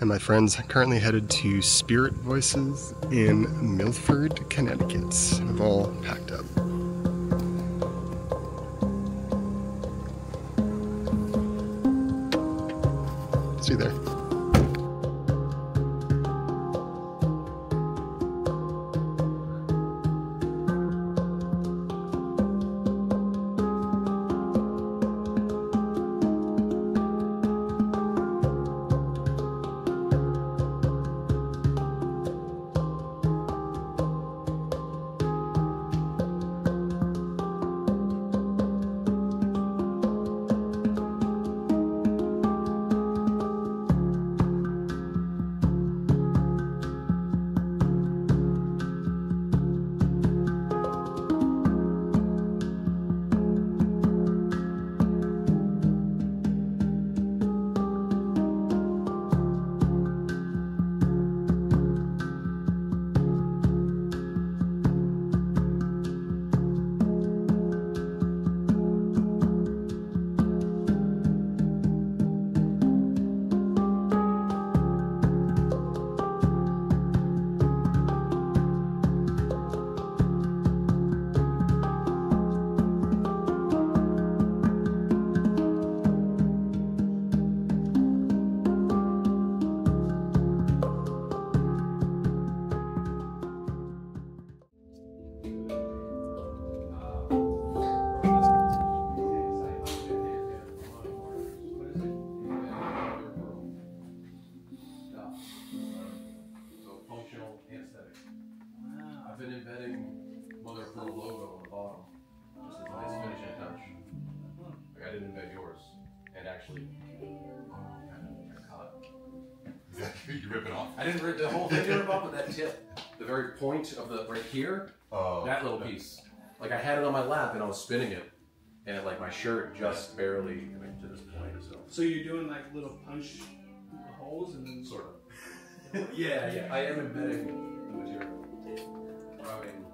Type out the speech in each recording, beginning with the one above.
and my friends currently headed to Spirit Voices in Milford, Connecticut. We've all packed up. See you there. Like I didn't embed yours. And actually, I cut. you rip it off? I didn't rip the whole thing didn't rip off, but that tip, the very point of the right here, Oh. that little piece. Like I had it on my lap and I was spinning it, and like my shirt just barely came to this point. So So you're doing like little punch holes and then sort of. yeah, yeah. I am embedding the material. Routing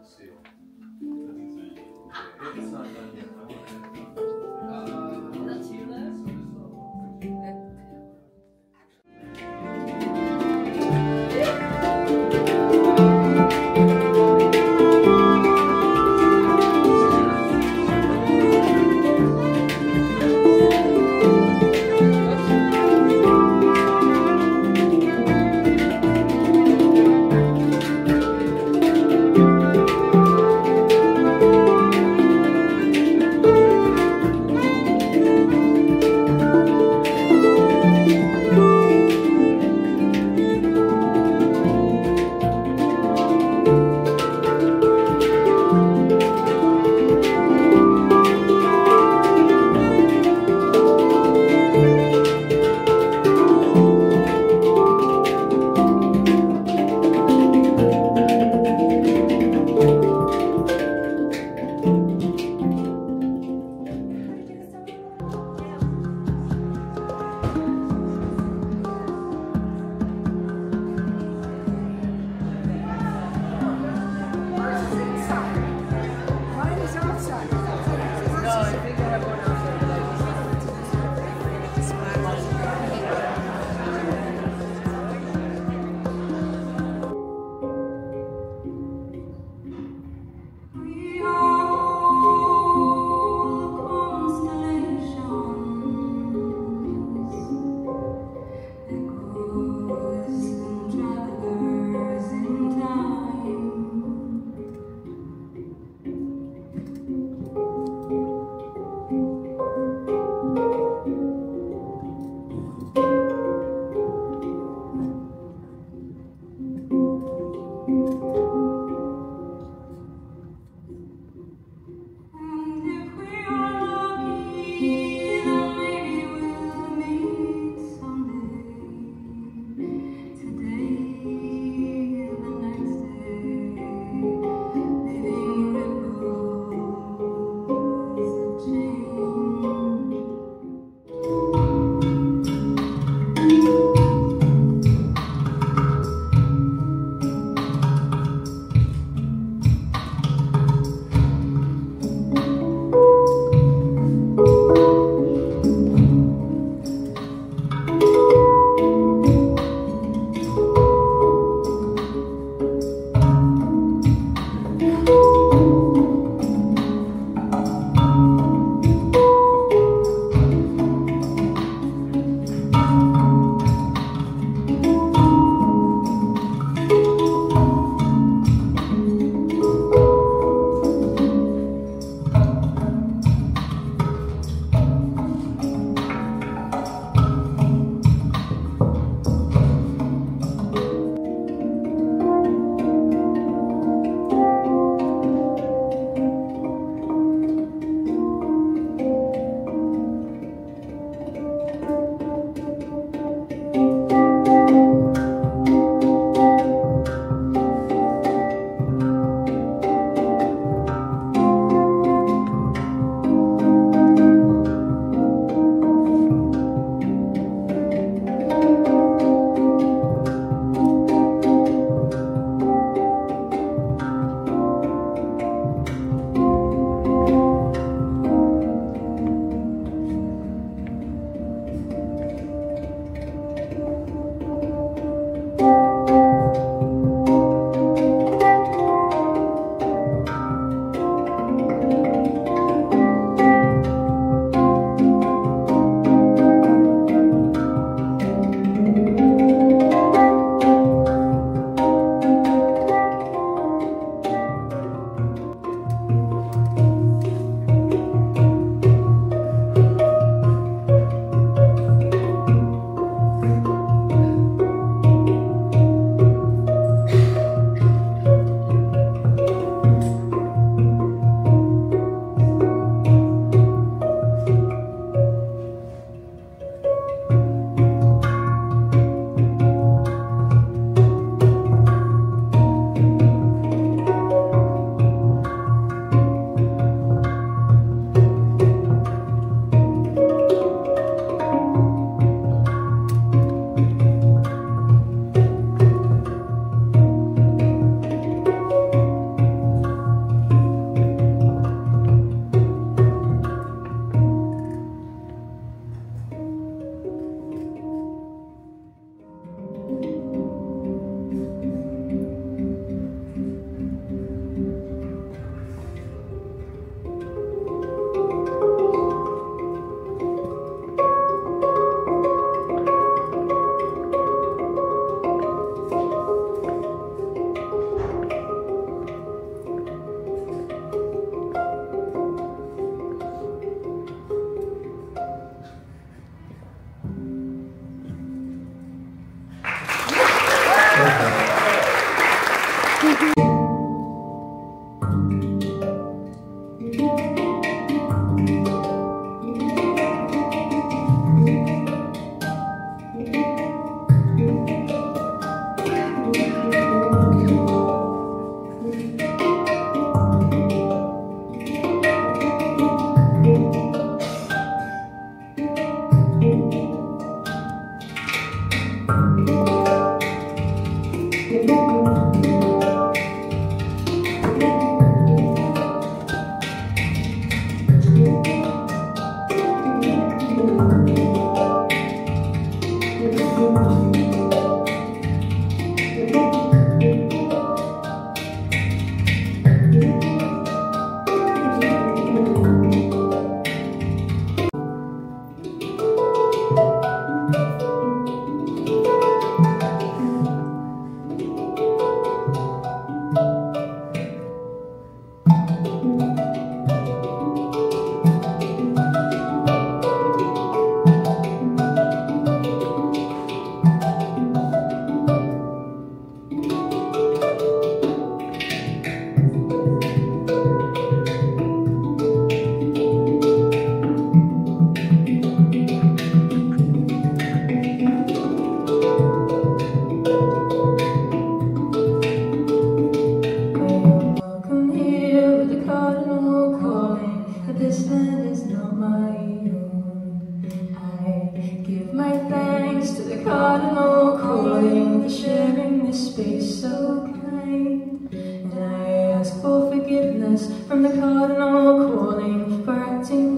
for forgiveness from the cardinal calling for acting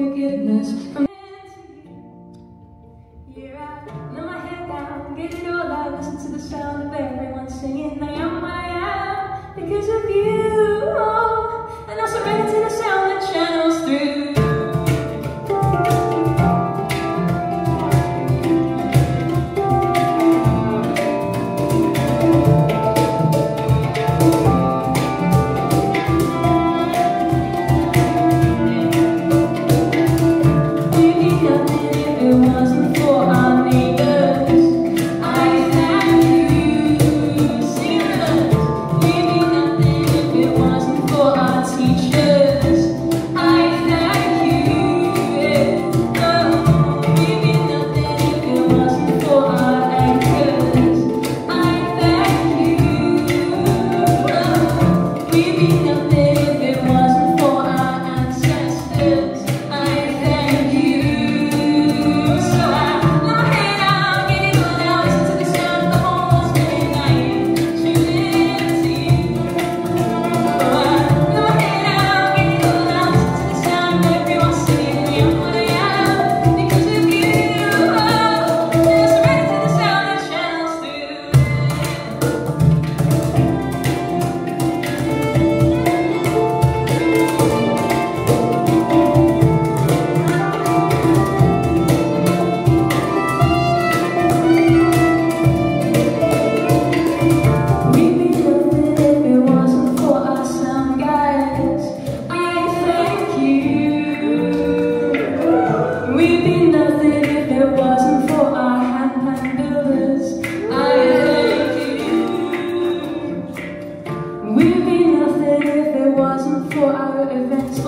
forgiveness.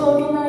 todo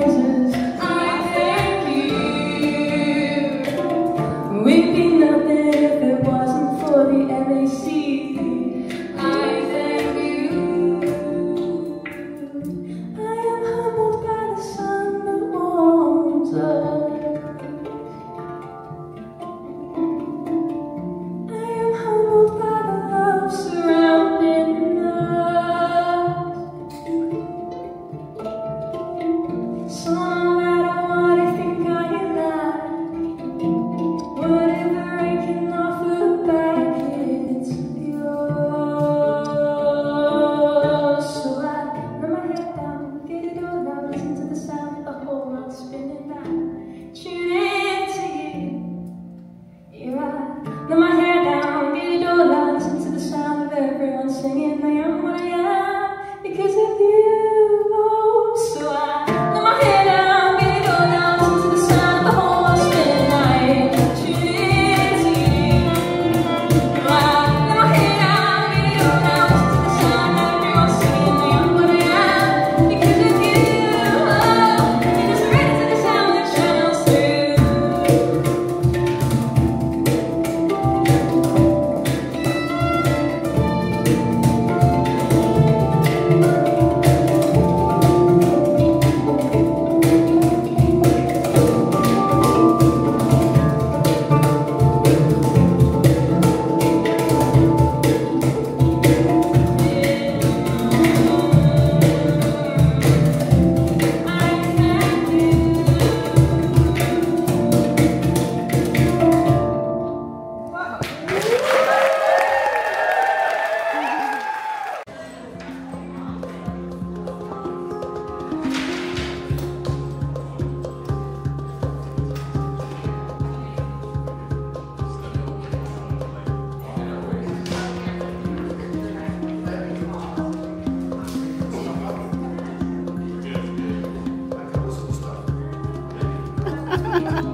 哈哈哈。